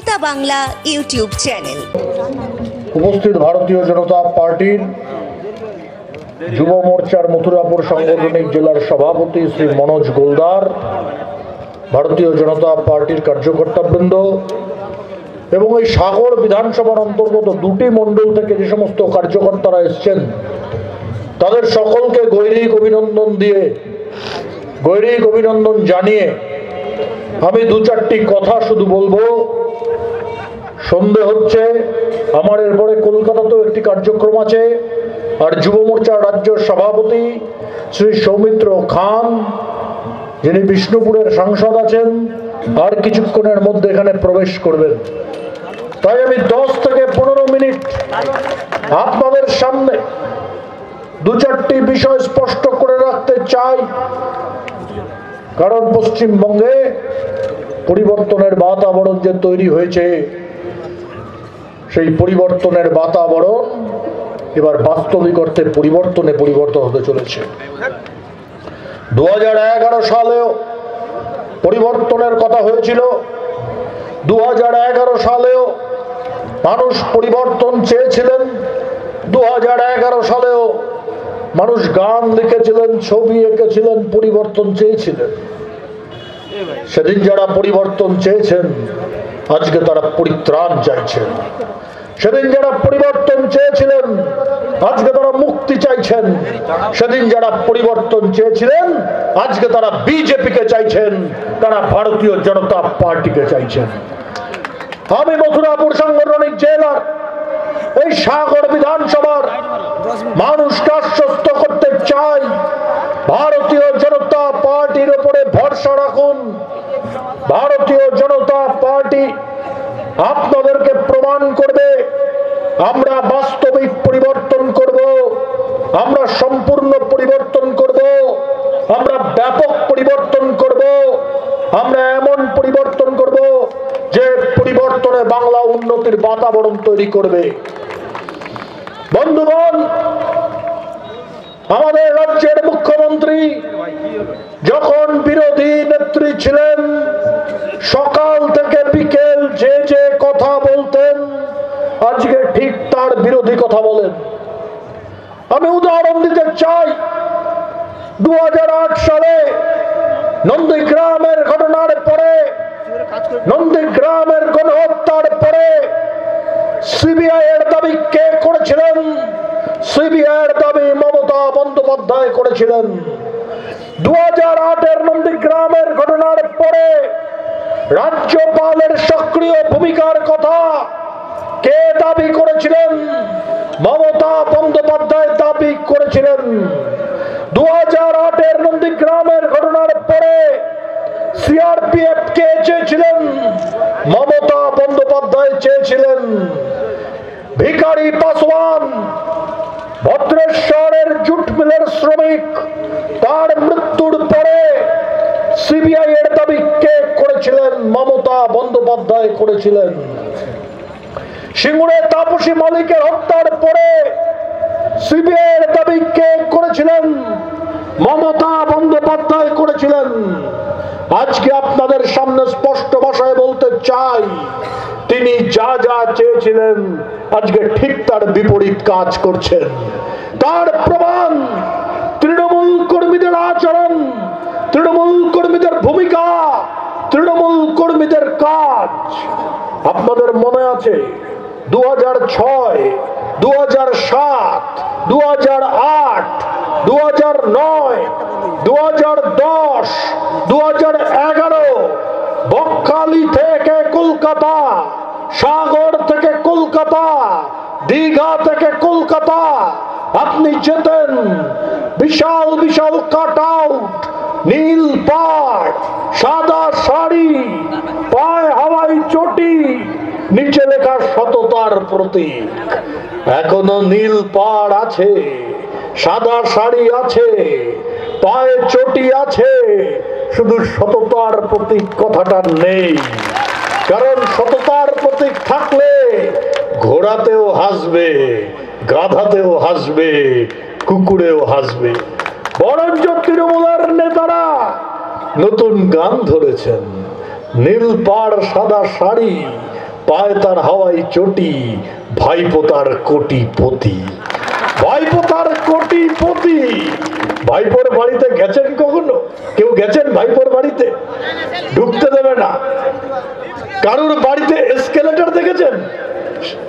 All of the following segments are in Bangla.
কবিতা বাংলা ইউটিউব চ্যানেল। উপস্থিত ভারতীয় জনতা পার্টির যুব মোর্চার মথুরাপুর সাংগঠনিক জেলার সভাপতি শ্রী মনোজ গোলদার, ভারতীয় জনতা পার্টির কার্যকর্তাবৃন্দ এবং এই সাগর বিধানসভার অন্তর্গত দুটি মণ্ডল থেকে যে সমস্ত কার্যকর্তারা এসছেন, তাদের সকলকে গৈরিক অভিনন্দন দিয়ে, গৈরিক অভিনন্দন জানিয়ে আমি দু চারটি কথা শুধু বলব। সন্ধে হচ্ছে, আমার এরপরে কলকাতাতেও একটি কার্যক্রম আছে, আর যুব মোর্চার রাজ্য সভাপতি শ্রী সৌমিত্র খান, যিনি বিষ্ণুপুরের সাংসদ আছেন, আর কিছুক্ষণের মধ্যে এখানে প্রবেশ করবেন। তাই আমি দশ থেকে পনেরো মিনিট আপনাদের সামনে দু চারটি বিষয় স্পষ্ট করে রাখতে চাই, কারণ পশ্চিমবঙ্গে পরিবর্তনের বাতাবরণ যে তৈরি হয়েছে সেই পরিবর্তনের বাতাবরণ এবার বাস্তবিক অর্থে পরিবর্তনে পরিবর্তন হতে চলেছে। দু হাজার এগারো সালেও পরিবর্তনের কথা হয়েছিল। দু হাজার এগারো সালেও মানুষ পরিবর্তন চেয়েছিলেন। দু হাজার এগারো সালেও মানুষ গান লিখেছিলেন, ছবি এঁকেছিলেন, পরিবর্তন চেয়েছিলেন। সেদিন যারা পরিবর্তন চেয়েছেন, আজকে তারা পরিত্রাণ চাইছেন। সেদিন যারা পরিবর্তন চেয়েছিলেন, আজকে তারা মুক্তি চাইছেন। সেদিন যারা পরিবর্তন চেয়েছিলেন, আজকে তারা বিজেপিকে চাইছেন, তারা ভারতীয় জনতা পার্টিকে চাইছেন। আমি মথুরাপুর সাংগঠনিক জেলার, এই সাগর বিধানসভার মানুষকে আশ্বস্ত করতে চাই। ভরসা রাখুন। ভারতীয় জনতা পার্টি আপনাদেরকে প্রমাণ করবে, আমরা বাস্তবিক পরিবর্তন করব, আমরা সম্পূর্ণ পরিবর্তন করব, আমরা ব্যাপক পরিবর্তন করব, আমরা এমন পরিবর্তন করব যে পরিবর্তনে বাংলা উন্নতির বাতাবরণ তৈরি করবে। বন্ধুগণ, আমাদের রাজ্যের মুখ্যমন্ত্রী যখন বিরোধী নেত্রী ছিলেন, সকাল থেকে বিকেল যে যে কথা বলতেন, আজকে ঠিক তার বিরোধী কথা বলেন। আমি উদাহরণ দিতে চাই দু হাজার আট সালে নন্দীগ্রামের ঘটনার পরে, নন্দীগ্রামের গণহত্যার পরে সিবিআই এর দাবি কে করেছিলেন? সিবিআই এর দাবি বন্দ্যোপাধ্যায় করেছিলেন। দু হাজার আটের নন্দীগ্রামের ঘটনার পরে রাজ্যপালের সক্রিয় ভূমিকার কথা কে দাবি করেছিলেন? মমতা বন্দ্যোপাধ্যায় দাবি করেছিলেন। দু হাজার আটের নন্দীগ্রামের ঘটনার পরে সিআরপিএফ কে চেয়েছিলেন? মমতা বন্দ্যোপাধ্যায় চেয়েছিলেন। ভিখারি পাসওয়ান ভদ্রেশ্বরের জুট মিলের শ্রমিক, তার মৃত্যুর পরে সিবিআই এর দাবি কে করেছিলেন? মমতা বন্দ্যোপাধ্যায় করেছিলেন। সিঙ্গুরে তাপসী মালিকের হত্যার পরে সিবিআই এর দাবি কে করেছিলেন? মমতা বন্দ্যোপাধ্যায় করেছিলেন। আজকে আপনাদের সামনে স্পষ্ট ভাষায় বলতে চাই তিনি যা যা চেয়েছিলেন, আজকে ঠিক তার বিপরীত কাজ করছেন। তার প্রমাণ তৃণমূল কর্মীদের আচরণ, তৃণমূল কর্মীদের ভূমিকা, তৃণমূল কর্মীদের কাজ। আপনাদের মনে আছে দু হাজার ছয় দু হাজার সাত দু হাজার আট দু হাজার নয় দু হাজার দশ দু হাজার এগারো, বকখালি থেকে কলকাতা সাগর থেকে কলকাতা, দীঘা থেকে কলকাতা, আপনি যেতেন বিশাল বিশাল কাট আউট, নীল পাট, সাদা শাড়ি, পায়ে হাওয়াই চটি, নিচে লেখা সততার প্রতীক। এখনও নীল পাড় আছে, সাদা শাড়ি আছে, পায়ে চটি আছে, শুধু সততার প্রতীক কথাটা নেই। কারণ সততার প্রতীক থাকলে ঘোড়াতেও হাসবে, গাধাতেও হাসবে, কুকুরেও হাসবে। বরঞ্চ তৃণমূলের নেতারা নতুন গান ধরেছেন। নীল পাড়, সাদা শাড়ি, পায় তার হাওয়াই চটি, ভাইপো তার কোটি পতি ভাইপো তার কোটি পতি ভাইপোর বাড়িতে গেছেন কখনো? কেউ গেছেন ভাইপোর বাড়িতে? ঢুকতে দেবে না। কারুর বাড়িতে এসকেলেটর দেখেছেন?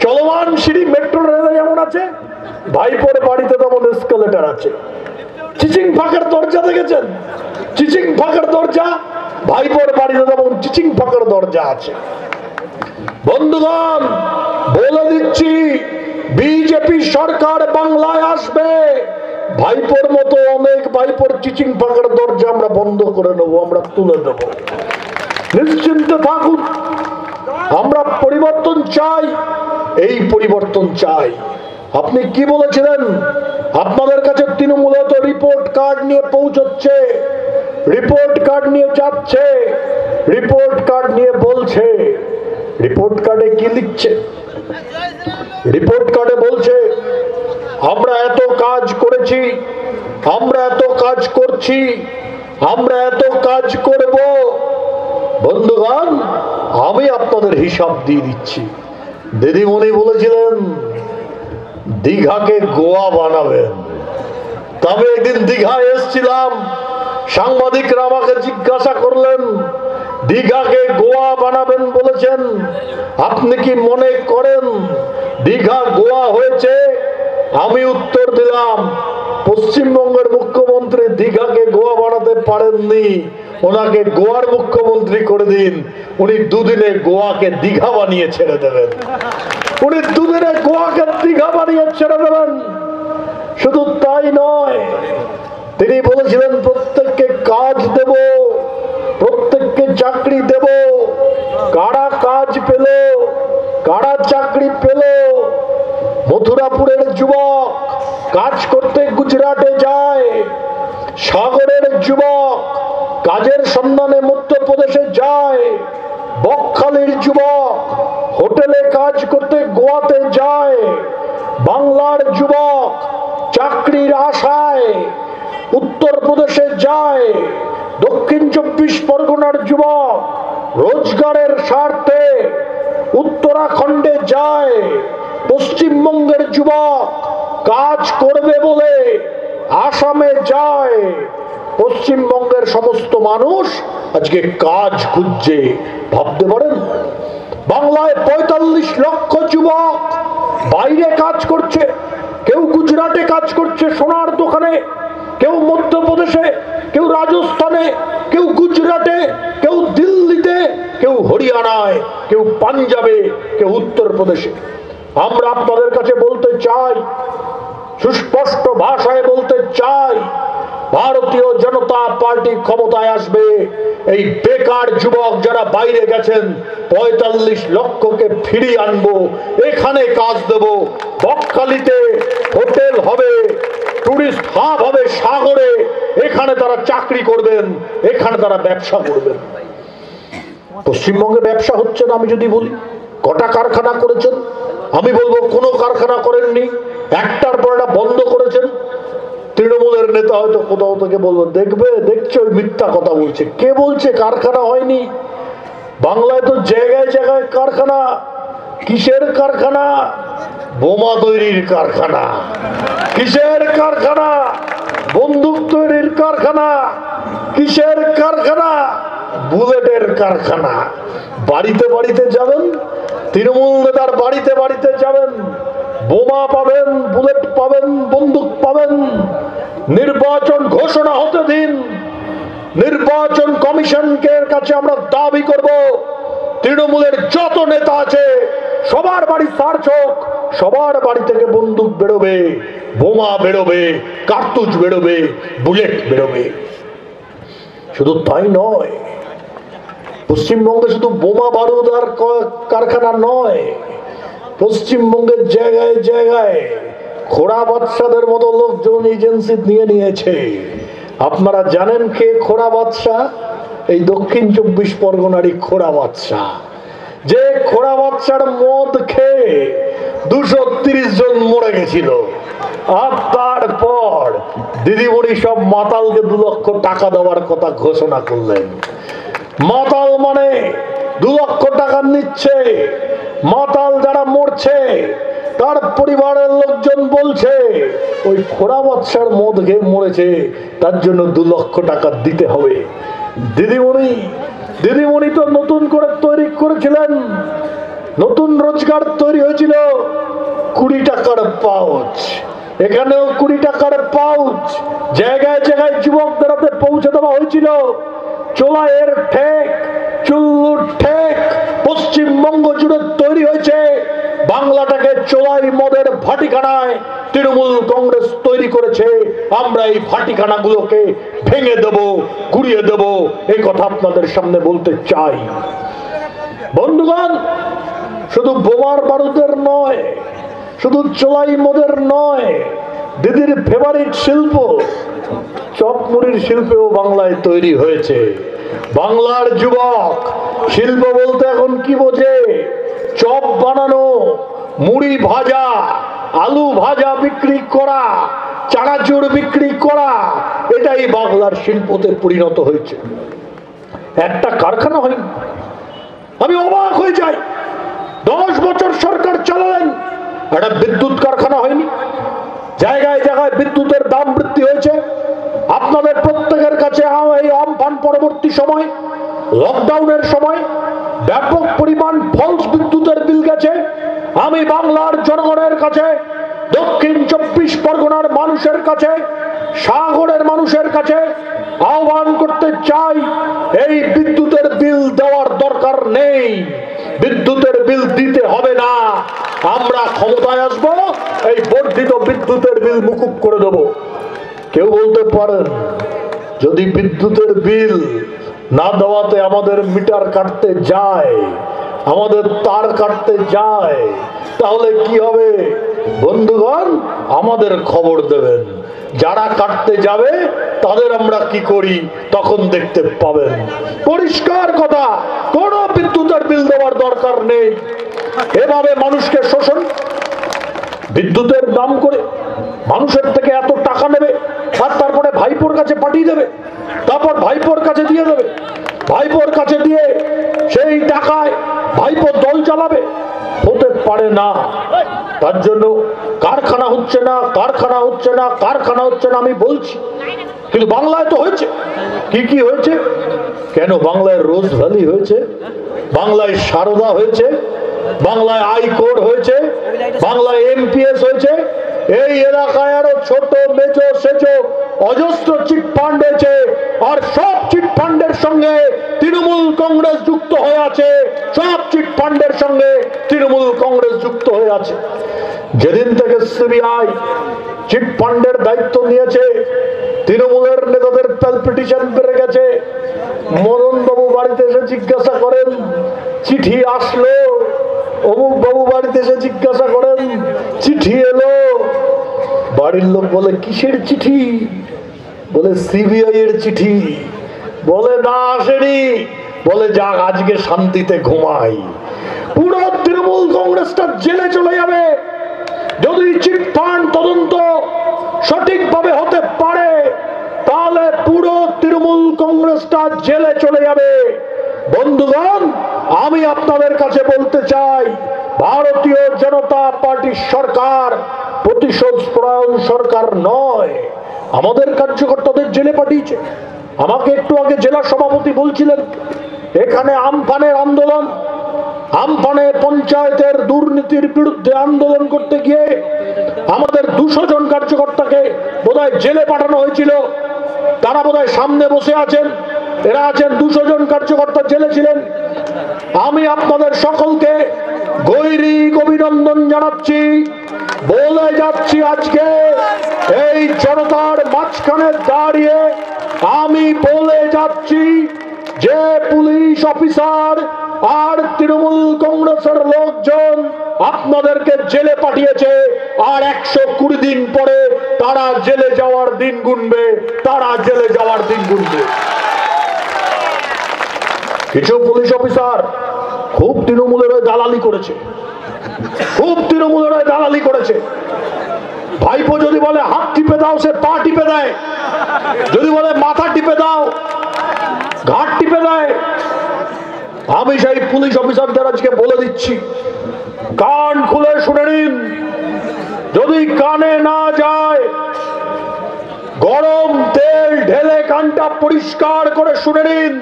চলমান সিঁড়ি মেট্রো রেলে যেমন আছে? ভাইপোর বাড়িতে তেমন এসকেলেটর আছে। চিচিং ফাঁকার দরজা দেখেছেন? চিচিং ফাঁকার দরজা? ভাইপোর বাড়িতে তেমন চিচিং ফাঁকার দরজা আছে। বন্ধুগণ, বলে দিচ্ছি বিজেপি সরকার বাংলায় আসবে। ভাইপোর মতো অনেক ভাইপোর চিচিং ফাঁকার দরজা আমরা বন্ধ করে নেব, আমরা তুলে দেবো নিশ্চিন্তে থাকুন। আমরা পরিবর্তন চাই, এই পরিবর্তন চাই। আপনি কি বলেছিলেন? আপনাদের কাছে তৃণমূলত রিপোর্ট কার্ড নিয়ে পৌঁছচ্ছে, রিপোর্ট কার্ড নিয়ে যাচ্ছে, রিপোর্ট কার্ড নিয়ে বলছে। রিপোর্ট কার্ডে কি লিখছে? রিপোর্ট কার্ডে বলছে, আমরা এত কাজ করেছি, আমরা এত কাজ করছি, আমরা এত কাজ করব। বন্ধুগণ, আমি আপনাদের হিসাব দিয়ে দিচ্ছি। দিদিমণি বলেছিলেন, দীঘাকে গোয়া বানাবেন। তবে একদিন দীঘায় এসছিলাম, সাংবাদিকরা আমাকে জিজ্ঞাসা করলেন, দীঘাকে গোয়া বানাবেন বলেছেন। আপনি কি মনে করেন, দীঘা গোয়া হয়েছে? আমি উত্তর দিলাম, পশ্চিমবঙ্গের মুখ্যমন্ত্রী দীঘাকে গোয়া বানাতে পারেননি। ওনাকে গোয়ার মুখ্যমন্ত্রী করে দিন। উনি দুদিনে গোয়াকে দীঘা বানিয়ে ছেড়ে দেবেন। উনি দুদিনে গোয়াকে দীঘা বানিয়ে ছেড়ে দেবেন। শুধু তাই নয়, তিনি বলেছিলেন, প্রত্যেককে কাজ দেব, প্রত্যেককে চাকরি দেব। কারা কাজ পেল, কারা চাকরি পেল? মথুরাপুরের যুবক কাজ করতে গুজরাটে যায় সাগরের যুবক কাজের সন্ধানে মধ্যপ্রদেশে যায় বকখালির যুবক হোটেলে কাজ করতে গোয়াতে যায়। বাংলার যুবক চাকরির আশায় উত্তরপ্রদেশে যায়। দক্ষিণ চব্বিশ পরগনার যুবক রোজগারের স্বার্থে উত্তরাখণ্ডে যায়। পশ্চিমবঙ্গের যুবক কাজ করবে বলে আসামে যায়। পশ্চিমবঙ্গের সমস্ত মানুষ আজকে কাজ খুঁজছে। ভাবতে পারেন? বাংলায় পঁয়তাল্লিশ লক্ষ যুবক বাইরে কাজ করছে, কেউ গুজরাটে কাজ করছে সোনার দোকানে, কেউ মধ্যপ্রদেশে, কেউ রাজস্থানে, কেউ গুজরাটে, কেউ দিল্লিতে, কেউ হরিয়ানায়, কেউ পাঞ্জাবে, কেউ উত্তরপ্রদেশে। আমরা আপনাদের কাছে বলতে চাই, সুস্পষ্ট ভাষায় বলতে চাই ভারতীয় জনতা পার্টি ক্ষমতায় আসবে। এই বেকার যুবক যারা বাইরে গেছেন, পঁয়তাল্লিশ লক্ষকে ফিরিয়ে আনব, এখানে কাজ দেব। বকখালিতে হোটেল হবে, টুরিস্ট হাব হবে সাগরে, এখানে তারা চাকরি করবেন, এখানে তারা ব্যবসা করবেন। পশ্চিমবঙ্গে ব্যবসা হচ্ছে না, আমি যদি বলি, কটা কারখানা করেছেন? আমি বলব, কোনো কারখানা করেননি। একটার পর বন্ধ করেছেন। তৃণমূলের নেতা হয়তো কোথাও থেকে বলব, দেখবে, দেখছ ওই মিথ্যা কথা বলছে। কে বলছে? কারখানা হয়নি। বাংলায় তো জায়গায় জায়গায় কারখানা। কিসের কারখানা? বোমা তৈরির কারখানা। কিসের কারখানা? বন্দুক তৈরির কারখানা। কিসের কারখানা? বুলেটের কারখানা। বাড়িতে বাড়িতে যাবেন, তৃণমূল নেতার বাড়িতে বাড়িতে যাবেন। বোমা পাবেন, বুলেট পাবেন, বন্দুক পাবেন। নির্বাচন ঘোষণা হতে দিন। নির্বাচন কমিশনকে কাছে আমরা দাবি করব। তৃণমূলের যত নেতা আছে, সবার বাড়ি সার্চ হোক সবার বাড়ি থেকে বন্দুক বেরোবে, বোমা বেরোবে, কার্তুজ বেরোবে, বুলেট বেরোবে। শুধু তাই নয়, পশ্চিমবঙ্গে শুধু বোমা বারুদ আর কারখানা নয় পশ্চিমবঙ্গের জায়গায় জায়গায় খোড়া বাদশাদের মতো লোকজন এজেন্সি নিয়ে নিয়েছে। আপনারা জানেন কে খোড়া বাদশাহ এই দক্ষিণ চব্বিশ পরগনারই খোড়া বাদশাহ যে খোড়া বাদশার মদ খেয়ে দুশো তিরিশ জন মরে গেছিল। আর তারপর দিদিমণি সব মাতালকে দু লক্ষ টাকা দেওয়ার কথা ঘোষণা করলেন। মাতাল মানে দু লক্ষ টাকা নিচ্ছে। মাতাল যারা মরছে, তার পরিবারের লোকজন বলছে, ওই খোড়া বাচ্চার মদ খেয়ে মরেছে, তার জন্য দু লক্ষ টাকা দিতে হবে। দিদিমণি দিদিমণি তো নতুন করে তৈরি করেছিলেন। নতুন রোজগার তৈরি হয়েছিল। কুড়ি টাকার পাউচ। এখানেও কুড়ি টাকার পাউচ। জায়গায় জায়গায় যুবকদের পৌঁছে দেওয়া হয়েছিল। চোলাইয়ের ঠেক চুল্লুর ঠেক পশ্চিমবঙ্গ জুড়ে তৈরি হয়েছে। বাংলাটাকে চোলাই মদের ভাটিখানায় তৃণমূল কংগ্রেস তৈরি করেছে। আমরা এই ভাটিখানাগুলোকে ভেঙে দেব, গুড়িয়ে দেব, এই কথা আপনাদের সামনে বলতে চাই। বন্ধুগণ, শুধু বোমার বারুদের নয়, শুধু চোলাই মদের নয় দিদির ফেভারিট শিল্প চপমুড়ির শিল্পেও বাংলায় তৈরি হয়েছে। বাংলার যুবক, শিল্প বলতে এখন কি বোঝে? চপ বানানো, মুড়ি ভাজা, আলু ভাজা বিক্রি করা, চানাচুর বিক্রি করা, এটাই বাংলার শিল্পতে পরিণত হয়েছে। একটা কারখানা হয়নি আমি অবাক হয়ে যাই। দশ বছর সরকার চালালেন, একটা বিদ্যুৎ কারখানা হয়নি। জায়গায় জায়গায় বিদ্যুতের দাম বৃদ্ধি হয়েছে। আপনাদের প্রত্যেকের কাছে এই আমফান পরবর্তী সময় লকডাউনের সময় ব্যাপক পরিমাণ ফলস বিদ্যুতের বিল গেছে। আমি বাংলার জনগণের কাছে, দক্ষিণ চব্বিশ পরগনার মানুষের কাছে, সাগরের মানুষের কাছে আহ্বান করতে চাই, এই বিদ্যুতের বিল দেওয়ার দরকার নেই। বিদ্যুতের বিল দিতে হবে না। আমরা ক্ষমতায় আসব, এই বর্ধিত বিদ্যুতের বিল মুকুব করে দেব। কেউ বলতে পারেন, যদি বিদ্যুতের বিল না দেওয়াতে আমাদের মিটার কাটতে যায়, আমাদের তার কাটতে যায়, তাহলে কি হবে? বন্ধুগণ, আমাদের খবর দেবেন। যারা কাটতে যাবে, তাদের আমরা কি করি? তখন দেখতে পাবেন। পরিষ্কার কথা, কোনো বিদ্যুতের বিল দেওয়ার দরকার নেই। এভাবে মানুষকে শোষণ, বিদ্যুতের দাম করে মানুষের থেকে এত টাকা নেবে, আর তারপরে ভাইপোর কাছে পাঠিয়ে দেবে, তারপর ভাইপোর কাছে দিয়ে দেবে। ভাইপোর কাছে দিয়ে সেই টাকায় ভাইপো দল চালাবে। হতে পারে না। তার জন্য কারখানা হচ্ছে না, কারখানা হচ্ছে না, কারখানা হচ্ছে না, আমি বলছি। কিন্তু বাংলায় তো হয়েছে। কি কি হয়েছে? কেন বাংলায় রোজ ভ্যালি হয়েছে? বাংলায় সারদা হয়েছে? বাংলায় আইকোর্ট হয়েছে? বাংলায় এমপিএস হয়েছে? এই এলাকায় আরও ছোট, মেজো, সেজো, অজস্র চিট ফান্ড হয়েছে। আর সব চিট ফান্ডের সঙ্গে তৃণমূল কংগ্রেস যুক্ত হয়ে আছে। সব চিট ফান্ডের সঙ্গে তৃণমূল কংগ্রেস যুক্ত হয়ে আছে। যেদিন থেকে সিবিআই চিট ফান্ডের দায়িত্ব নিয়েছে, তৃণমূলের নেতাদের প্যালপিটিশন বেড়ে গেছে। মদন বাবু বাড়িতে এসে জিজ্ঞাসা করেন, চিঠি আসলো? অমুক বাবু বাড়িতে এসে জিজ্ঞাসা করেন, চিঠি এলো। বাড়ির লোক বলে, কিসের চিঠি? বলে, সিবিআই এর চিঠি। বলে, না আসেনি। বলে, যাক, আজকে শান্তিতে ঘুমাই। পুরো তৃণমূল কংগ্রেসটা জেলে চলে যাবে। যদি চিটফান্ড তদন্ত সঠিকভাবে হতে পারে, তাহলে পুরো তৃণমূল কংগ্রেসটা জেলে চলে যাবে। বন্ধুগণ, আমি আপনাদের কাছে বলতে চাই, ভারতীয় জনতা পার্টির সরকার প্রতিশোধ পরায়ণ সরকার নয়। আমাদের কার্যকর্তাদের জেলে পাঠিয়েছে। আমাকে একটু আগে জেলা সভাপতি বলছিলেন, এখানে আমফানের আন্দোলন আমফানে পঞ্চায়েতের দুর্নীতির বিরুদ্ধে আন্দোলন করতে গিয়ে আমাদের দুশো জন কার্যকর্তাকে বোধহয় জেলে পাঠানো হয়েছিল। তারা বোধহয় সামনে বসে আছেন। এরা আছেন দুশো জন কার্যকর্তা, জেলে ছিলেন। আমি আপনাদের সকলকে গৈরিক অভিনন্দন জানাচ্ছি। বলে যাচ্ছি আজকে এই জনতার মাঝখানে দাঁড়িয়ে আমি বলে যাচ্ছি যে পুলিশ অফিসার আর তৃণমূল কংগ্রেসের লোকজন আপনাদেরকে জেলে পাঠিয়েছে, আর একশো কুড়ি দিন পরে তারা জেলে যাওয়ার দিন গুনবে, তারা জেলে যাওয়ার দিন গুনবে। কিছু পুলিশ অফিসার খুব তৃণমূলের দালালি করেছে। খুব তৃণমূলের দালালি করেছে। ভাইপো যদি বলে হাত টিপে দাও, সে পা টিপে দেয়। যদি বলে মাথা টিপে দাও, ঘাট আমি সেই পুলিশ অফিসারদের আজকে বলে দিচ্ছি, কান খুলে শুনে নিন। যদি কানে না যায়, গরম তেল ঢেলে কানটা পরিষ্কার করে শুনে নিন।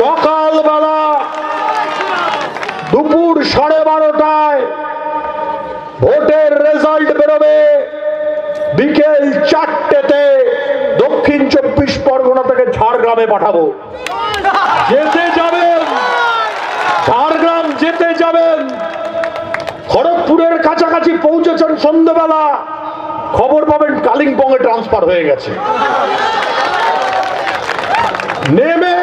সকালবেলা দুপুর সাড়ে বারোটায় ভোটের রেজাল্ট বেরোবে বিকেল চারটেতে দক্ষিণ চব্বিশ পরগনা থেকে ঝাড়গ্রামে পাঠাবো। যেতে কাছাকাছি পৌঁছেছেন সন্ধ্যেবেলা। খবর পাবেন কালিম্পংয়ে ট্রান্সফার হয়ে গেছে। নেমে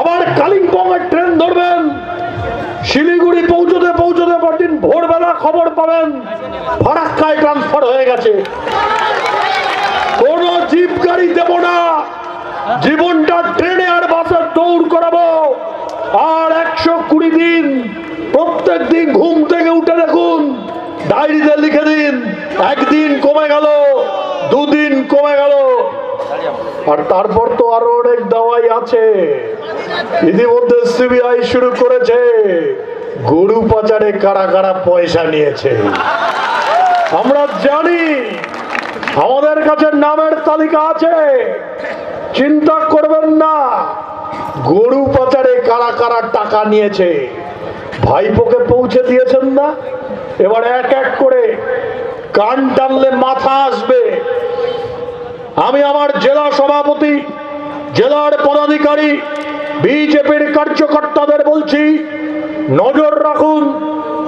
আবার কালিম্পংয়ের ট্রেন ধরবেন। শিলিগুড়ি পৌঁছতে পৌঁছতে পরদিন ভোরবেলা খবর পাবেন, ফারাক্কায় ট্রান্সফার হয়ে গেছে। কোন জিপ গাড়ি দেব না। জীবনটা ট্রেনে আর বাসে দৌড় করাবো। আর একশো কুড়ি দিন, প্রত্যেক দিন ঘুম থেকে উঠে দেখুন ডায়েরিতে লিখে দিন। একদিন কমে গেল, দুদিন কমে গেল। আর তারপর তো আরও অনেক দাওয়াই আছে। ইতিমধ্যে সিবিআই শুরু করেছে। গরু পাচারে কারা কারা পয়সা নিয়েছে। আমরা জানি, আমাদের কাছে নামের তালিকা আছে। চিন্তা করবেন না, গরু পাচারে কারা কারা টাকা নিয়েছে। ভাইপোকে পৌঁছে দিয়েছেন না? এবার এক এক করে কান টানলে মাথা আসবে। আমি আমার জেলা সভাপতি, জেলার পদাধিকারী, বিজেপির কার্যকর্তাদের বলছি, নজর রাখুন,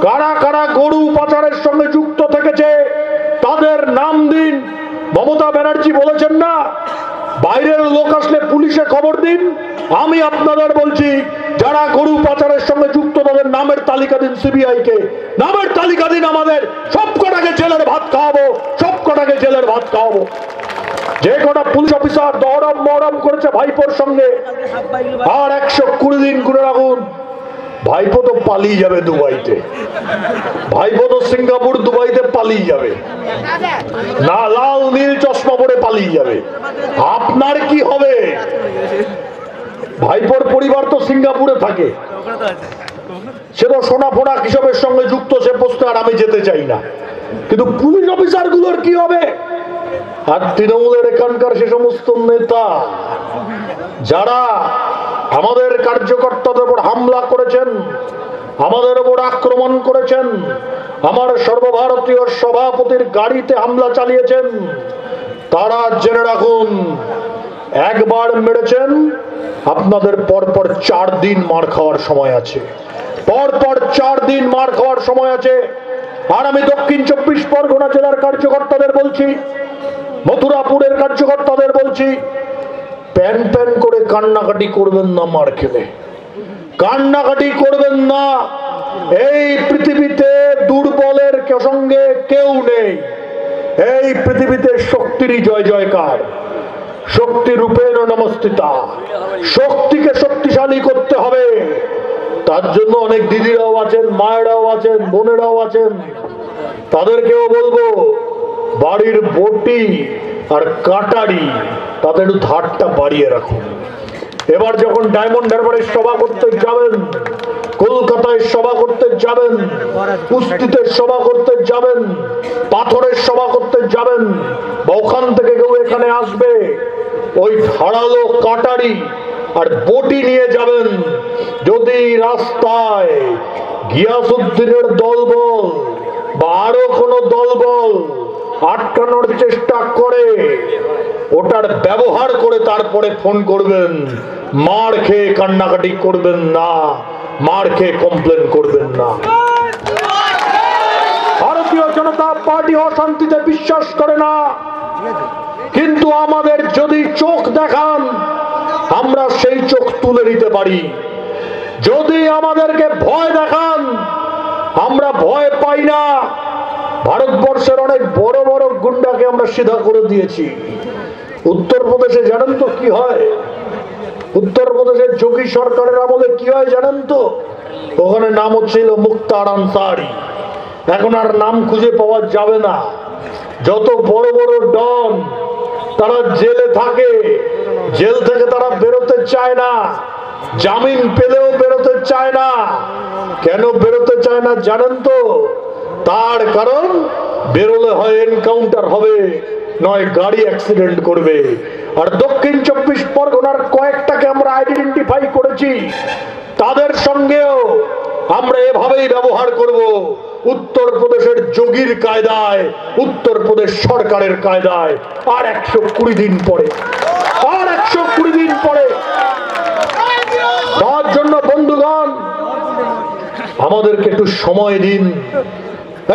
কারা কারা গরু পাচারের সঙ্গে যুক্ত থেকেছে, তাদের নাম দিন। মমতা ব্যানার্জি বলেছেন না, বাইরের লোক আসলে পুলিশে খবর দিন। আমি আপনাদের বলছি, যারা গরু পাচারের সঙ্গে যুক্ত তাদের নামের তালিকা দিন সিবিআই কে নামের তালিকা দিন আমাদের। সব কটাকে জেলের ভাত খাওয়াবো। সব কটাকে জেলের ভাত খাওয়াবো। যে কটা পুলিশ অফিসার দহরম মরম করেছে ভাইপোর সঙ্গে, আর একশো কুড়ি দিন করে রাখুন। ভাইপো তো পালিয়ে যাবে দুবাইতে। ভাইপো তো সিঙ্গাপুর দুবাইতে পালিয়ে যাবে। না লাল, নীল চশমা পরে পালিয়ে যাবে। আপনার কি হবে? ভাইপোর পরিবার তো সিঙ্গাপুরে থাকে। সে তো সোনা ফোনা কৃষকের সঙ্গে যুক্ত, সে পোস্টে আর আমি যেতে চাই না। কিন্তু পুলিশ অফিসারগুলোর কি হবে? আর তৃণমূলের এখানকার সে সমস্ত নেতা, যারা আমাদের কার্যকর্তাদের উপর হামলা করেছেন, আমাদের উপর আক্রমণ করেছেন, আমার সর্বভারতীয় সভাপতির গাড়িতে হামলা চালিয়েছেন, তারা জেনে রাখুন, একবার মেরেছেন, আপনাদের পরপর চার দিন মার খাওয়ার সময় আছে। পরপর চার দিন মার খাওয়ার সময় আছে। আর আমি দক্ষিণ চব্বিশ পরগনা জেলার কার্যকর্তাদের বলছি, মথুরাপুরের কার্যকর্তাদের বলছি, প্যান প্যান করে কান্নাকাটি করবেন না মার খেলে। কান্নাকাটি করবেন না। এই পৃথিবীতে দুর্বলের সঙ্গে কেউ নেই। এই পৃথিবীতে শক্তিরই জয় জয়কার। শক্তি রূপেণ নমস্তিতা। শক্তিকে শক্তিশালী করতে হবে। তার জন্য অনেক দিদিরাও আছেন, মায়েরাও আছেন, বোনেরাও আছেন। তাদেরকেও বলব, বাড়ির বটি আর কাটারি, তাদের একটু ধারটা বাড়িয়ে রাখুন। এবার যখন ডায়মন্ড হারবারের সভা করতে যাবেন, কলকাতায় সভা করতে যাবেন, কুস্তিতে সভা করতে যাবেন, পাথরের সভা করতে যাবেন, বা ওখান থেকে কেউ এখানে আসবে, ওই ধারালো কাটারি আর বটি নিয়ে যাবেন যদি রাস্তায় গিয়াসুদ্দিনের দলবল বা আরও কোনো দলবল আটকানোর চেষ্টা করে, ওটার ব্যবহার করে তারপরে ফোন করবেন। মার খেয়ে কান্নাকাটি করবেন না, মার খেয়ে কমপ্লেন করবেন না। ভারতীয় জনতা পার্টি অশান্তিতে বিশ্বাস করে না। কিন্তু আমাদের যদি চোখ দেখান সেই চোখ তুলে নিতে পারি। যদি আমাদেরকে ভয় দেখান, আমরা ভয় পাই না। ভারতবর্ষের অনেক বড় বড় গুন্ডাকে আমরা সিধা করে দিয়েছি। উত্তরপ্রদেশে জানেন তো কি হয়? উত্তরপ্রদেশের যোগী সরকারের আমলে কি হয় জানেন তো? ওখানে নাম হচ্ছিল মুক্তার আনসারি। এখন আর নাম খুঁজে পাওয়া যাবে না। যত বড় বড় ডন তারা জেলে থাকে। জেল থেকে তারা বেরোতে চায় না। জামিন পেলেও বেরোতে চায় না। কেন বেরোতে চায় না জানেন তো? তার কারণ, বেরোলে হয় এনকাউন্টার হবে, নয় গাড়ি অ্যাক্সিডেন্ট করবে। আর দক্ষিণ চব্বিশ পরগনার কয়েকটাকে আমরা আইডেন্টিফাই করেছি। তাদের সঙ্গেও আমরা এভাবেই ব্যবহার করব। উত্তরপ্রদেশের যোগীর কায়দায়, উত্তরপ্রদেশ সরকারের কায়দায়, আর একশো কুড়ি দিন পরে। আর একশো কুড়ি দিন পরে। তার জন্য বন্ধুগণ, আমাদেরকে একটু সময় দিন।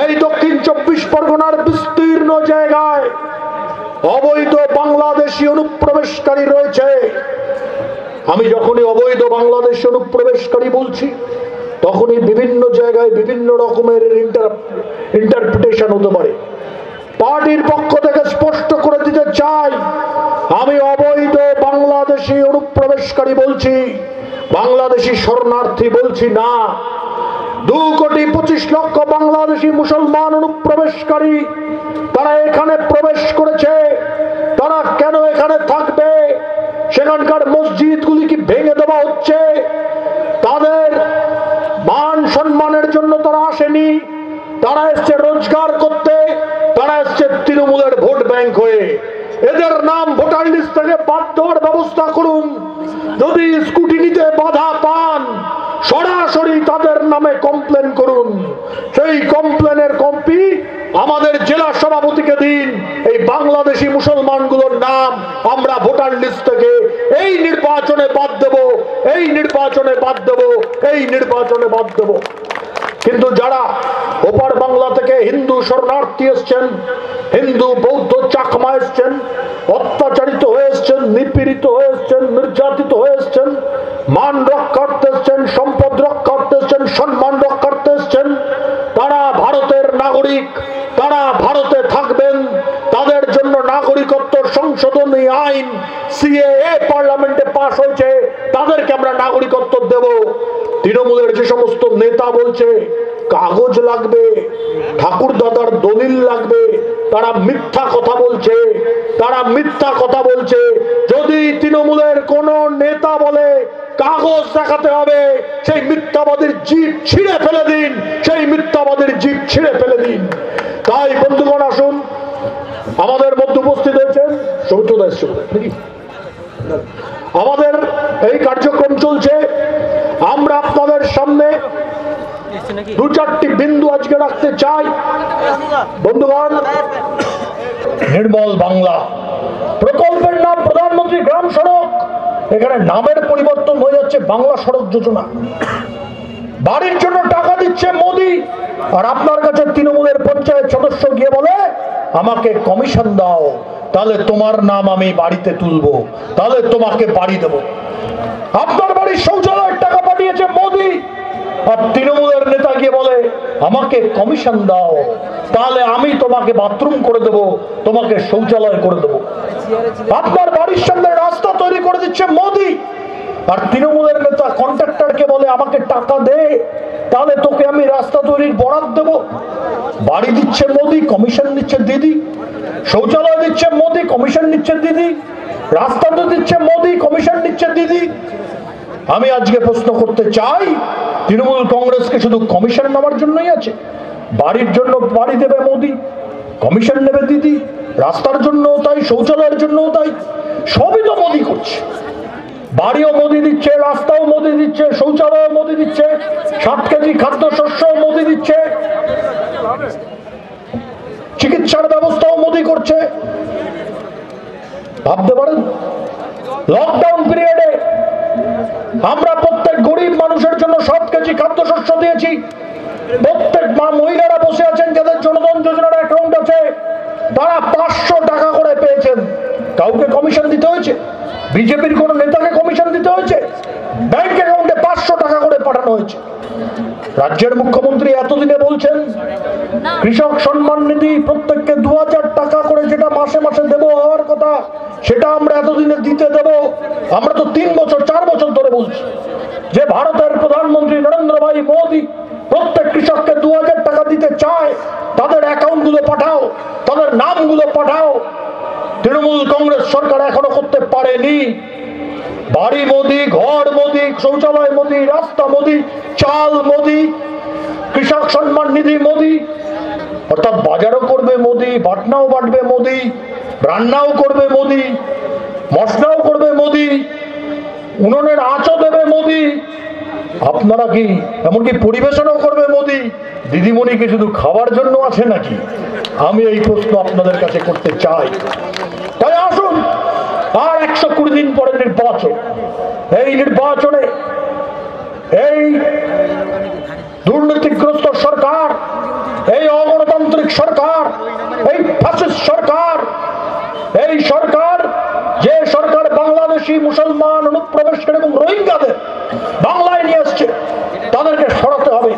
এই দক্ষিণ চব্বিশ পরগনার বিস্তীর্ণ জায়গায় অবৈধ বাংলাদেশি অনুপ্রবেশকারী রয়েছে। আমি যখনই অবৈধ বাংলাদেশি অনুপ্রবেশকারী বলছি তখনই বিভিন্ন জায়গায় বিভিন্ন রকমের ইন্টারপ্রিটেশন হতে পারে। পার্টির পক্ষ থেকে স্পষ্ট করে দিতে চাই, আমি অবৈধ বাংলাদেশি অনুপ্রবেশকারী বলছি, বাংলাদেশি শরণার্থী বলছি না। দু কোটি পঁচিশ লক্ষ বাংলাদেশি মুসলমান অনুপ্রবেশকারী তারা এখানে প্রবেশ করেছে, তারা কেন এখানে থাকবে? সেখানকার মসজিদগুলি কি ভেঙে দেওয়া হচ্ছে? তাদের সম্মানের জন্য তারা আসেনি। তারা এসছে রোজগার করতে, তারা এসছে তৃণমূলের ভোট ব্যাংক হয়ে। এদের নাম ভোটার লিস্ট থেকে বাদ দেওয়ার ব্যবস্থা করুন। যদি স্কুটি নিতে বাধা পান, সরাসরি তাদের নামে কমপ্লেন করুন। সেই কমপ্লেনের কপি আমাদের জেলা সভাপতিকে দিন। বাংলাদেশি মুসলমানগুলোর নাম আমরা ভোটার লিস্ট থেকে এই নির্বাচনে বাদ দেব, এই নির্বাচনে বাদ দেব, এই নির্বাচনে বাদ দেব। কিন্তু যারা ওপার বাংলা থেকে হিন্দু শরণার্থী এসছেন, হিন্দু বৌদ্ধ চাকমা এসছেন, অত্যাচারিত হয়ে এসছেন, নিপীড়িত হয়ে এসছেন, নির্যাতিত হয়ে এসছেন, মান রক্ষার্থে এসছেন, সম্পদ রক্ষার্থে এসছেন, সম্মান রক্ষার্থে এসছেন, তারা ভারতের নাগরিক, তারা ভারতে থাকবেন তাদের জন্য নাগরিকত্ব সংশোধনী আইন সিএএ পার্লামেন্টে পাশ হয়েছে, তাদেরকে আমরা নাগরিকত্ব দেব। তৃণমূলের যে সমস্ত নেতা বলছে, কাগজ লাগবে ঠাকুর দাদার দলিল লাগবে, তারা মিথ্যা কথা বলছে, তারা মিথ্যা কথা বলছে। যদি তৃণমূলের কোন নেতা বলে, কাগজ দেখাতে হবে, সেই মিথ্যাবাদীর জীব ছিঁড়ে ফেলে দিন, সেই মিথ্যাবাদীর জীব ছিঁড়ে ফেলে দিন। তাই বন্ধুগণ, আসুন আমাদের মধ্যে উপস্থিত হয়েছেন এসছে আমাদের এই কার্যক্রম চলছে। আমরা আপনাদের সামনে দু চারটি বিন্দু আজকে রাখতে চাই। বন্ধুগণ, নির্মল বাংলা, প্রকল্পের নাম প্রধানমন্ত্রী গ্রাম সড়ক। এখানে নামের পরিবর্তন হয়ে যাচ্ছে বাংলা সড়ক যোজনা। বাড়ির জন্য টাকা দিচ্ছে মোদি। আর আপনার কাছে তৃণমূলের পঞ্চায়েত সদস্য গিয়ে বলে আমাকে কমিশন দাও, তাহলে তোমার নাম আমি বাড়িতে তুলবো, তাহলে তোমাকে বাড়ি দেব। আপনার বাড়ির শৌচালয়ের টাকা পাঠিয়েছে মোদি। আর তৃণমূলের নেতা গিয়ে বলে, আমাকে কমিশন দাও, তাহলে আমি তোমাকে বাথরুম করে দেব, তোমাকে শৌচালয় করে দেব। আপনার বাড়ির সামনে রাস্তা তৈরি করে দিচ্ছে মোদি। আর তৃণমূলের নেতা কন্ট্রাক্টরকে বলে, আমাকে টাকা দে, তাহলে তোকে আমি রাস্তা তৈরির বরাদ দেব। বাড়ি দিচ্ছে মোদি, কমিশন নিচ্ছে দিদি, শৌচালয় দিচ্ছে মোদি, কমিশন নিচ্ছে দিদি, রাস্তা তো দিচ্ছে মোদি, কমিশন নিচ্ছে দিদি। আমি আজকে প্রশ্ন করতে চাই, তৃণমূল কংগ্রেসকে শুধু কমিশন নেওয়ার জন্যই আছে? বাড়ির জন্য বাড়ি দেবে মোদি, কমিশন নেবে দিদি, রাস্তার জন্যও তাই, শৌচালয়ের জন্যও তাই, সবই তো মোদি করছে। বাড়িও মোদি দিচ্ছে, রাস্তাও মোদি দিচ্ছে শৌচালয় মোদি দিচ্ছে, সাত কেজি খাদ্য খাদ্যশস্য মোদি দিচ্ছে, চিকিৎসার ব্যবস্থাও মোদি করছে। ভাবতে পারেন? লকডাউন পিরিয়ডে আমরা প্রত্যেক গরিব মানুষের জন্য সাত কেজি খাদ্যশস্য দিয়েছি। প্রত্যেক মা মহিলারা বসে আছেন, যাদের জনধন যোজনার অ্যাকাউন্ট আছে, তারা পাঁচশো টাকা করে পেয়েছেন। কাউকে কমিশন দিতে হয়েছে? বিজেপির কোন নেতাকে কমিশন দিতে হয়েছে? ব্যাংক অ্যাকাউন্টে পাঁচশো টাকা করে পাঠানো হয়েছে। রাজ্যের মুখ্যমন্ত্রী এতদিনে বলছেন, কৃষক সম্মান নিধি প্রত্যেককে দু হাজার টাকা করে যেটা মাসে মাসে দেবো হওয়ার কথা, সেটা আমরা এতদিনে দিতে দেব। আমরা তো তিন বছর, চার বছর ধরে বলছি যে ভারতের প্রধানমন্ত্রী নরেন্দ্র ভাই মোদী প্রত্যেক কৃষককে দু হাজার টাকা দিতে চায়। তাদের অ্যাকাউন্টগুলো পাঠাও, তাদের নামগুলো পাঠাও তৃণমূল কংগ্রেস সরকার এখনও করতে পারেনি। বাড়ি মোদি, ঘর মোদি, শৌচালয় মোদি, রাস্তা মোদি, চাল মোদি, কৃষক সম্মান নিধি মোদি, অর্থাৎ বাজারও করবে মোদি, বাটনাও বাটবে মোদি, রান্নাও করবে মোদি, মশলাও করবে মোদি, উনুনের আঁচও দেবে মোদি, আপনারা কি এমনকি পরিবেশনও করবে মোদি? দিদিমণি কি শুধু খাবার জন্য আছে নাকি? আমি এই প্রশ্ন আপনাদের কাছে করতে চাই। তাই আসুন, আর একশো কুড়ি দিন পরে নির্বাচন। এই নির্বাচনে এই দুর্নীতিগ্রস্ত সরকার, এই অগণতান্ত্রিক সরকার, এই ফ্যাসিস্ট সরকার, এই সরকার যে সরকার বাংলাদেশি মুসলমান অনুপ্রবেশকারী এবং রোহিঙ্গাদের বাংলায় নিয়ে এসছে তাদেরকে সরাতে হবে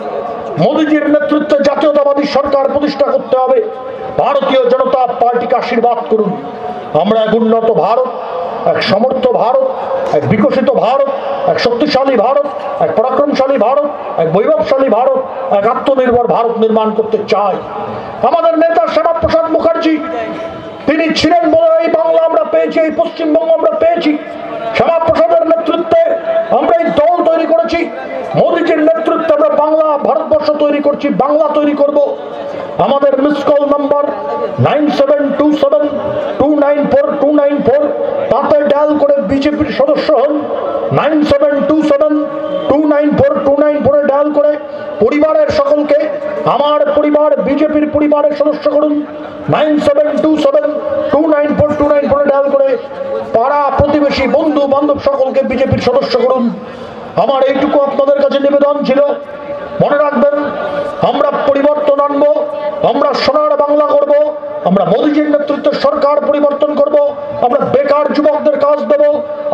মোদীজির নেতৃত্বে জাতীয়তাবাদী সরকার প্রতিষ্ঠা করতে হবে। ভারতীয় জনতা পার্টিকে আশীর্বাদ করুন। আমরা এক উন্নত ভারত, এক সমর্থ ভারত, এক বিকশিত ভারত, এক শক্তিশালী ভারত, এক পরাক্রমশালী ভারত, এক বৈভবশালী ভারত, এক আত্মনির্ভর ভারত নির্মাণ করতে চাই। আমাদের নেতা শ্যামাপ্রসাদ মুখার্জি, তিনি ছিলেন বলে এই বাংলা আমরা পেয়েছি, এই পশ্চিমবঙ্গ আমরা পেয়েছি। শ্যামাপ্রসাদের নেতৃত্বে আমরা এই দল তৈরি করেছি। মোদীজির নেতৃত্বে আমরা বাংলা, ভারতবর্ষ তৈরি করছি, বাংলা তৈরি করব। আমাদের miss call number nine seven two seven, two nine four, two nine four, তাতে ডায়াল করে বিজেপির সদস্য হন। Nine seven two seven, two nine four, two nine ফোরে ডায়াল করে পরিবারের সকলকে, আমার পরিবার, বিজেপির পরিবারের সদস্য করুন। Nine seven two seven two nine four two nine ফোরে ডায়াল করে পাড়া প্রতিবেশী বন্ধু বান্ধব সকলকে বিজেপির সদস্য করুন। আমার এইটুকু আপনাদের কাছে নিবেদন ছিল। মনে রাখবেন, আমরা পরিবর্তন আনব, আমরা সোনার আমরা মোদীজির নেতৃত্বে সরকার পরিবর্তন করব আমরা বেকার যুবকদের কাজ দেব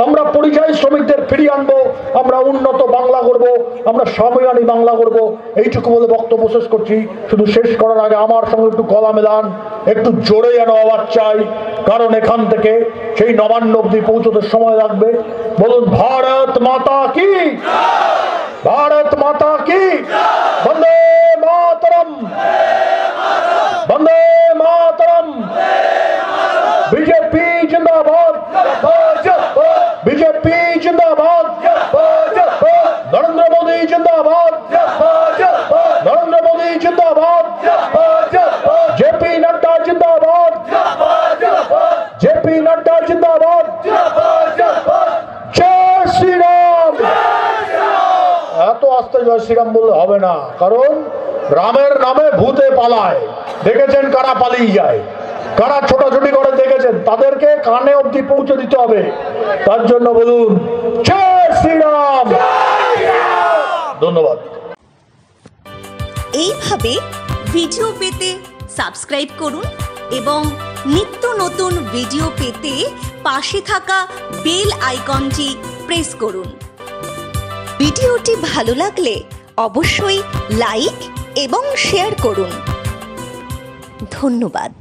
আমরা পরিযায়ী শ্রমিকদের ফিরিয়ে আনবো আমরা উন্নত বাংলা করব আমরা স্বাভিমানী বাংলা করব এইটুকু বলে বক্তব্য শেষ করছি শুধু শেষ করার আগে আমার সঙ্গে একটু গলা মেলান একটু জোরে যেন আওয়াজ চাই কারণ এখান থেকে সেই নবান্ন অব্দি পৌঁছতে সময় লাগবে বলুন ভারত মাতা কি भारत माता की वंदे मातरम वंदे জিন্দাবাদ নরেন্দ্র মোদী জিন্দাবাদ জেপি নাড্ডা জিন্দাবাদ জেপি নাড্ডা জিন্দাবাদ এত আস্তে জয় শ্রীরাম বললে হবে না, কারণ রামের নামে ভূতে পালায়। দেখেছেন কারা পালিয়ে যায়? কারা ছোটাছুটি করে দেখেছেন? তাদেরকে কানে অব্দি পৌঁছে দিতে হবে। তার জন্য বলুন ধন্যবাদ। এইভাবে ভিডিও পেতে সাবস্ক্রাইব করুন এবং নিত্য নতুন ভিডিও পেতে পাশে থাকা বেল আইকনটি প্রেস করুন। ভিডিওটি ভালো লাগলে অবশ্যই লাইক এবং শেয়ার করুন। ধন্যবাদ।